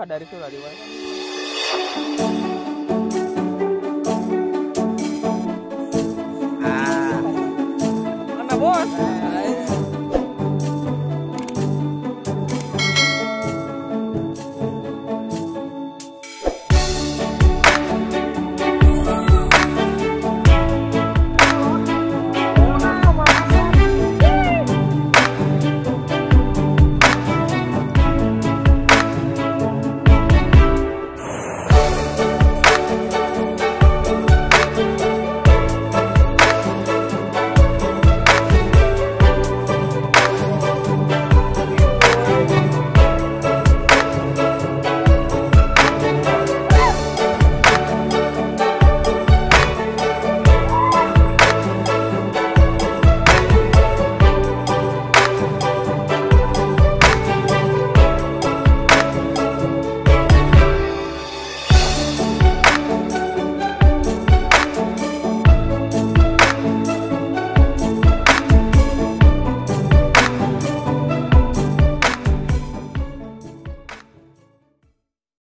suka dari itu lah Dewa. Ah. Mana bos? Eh.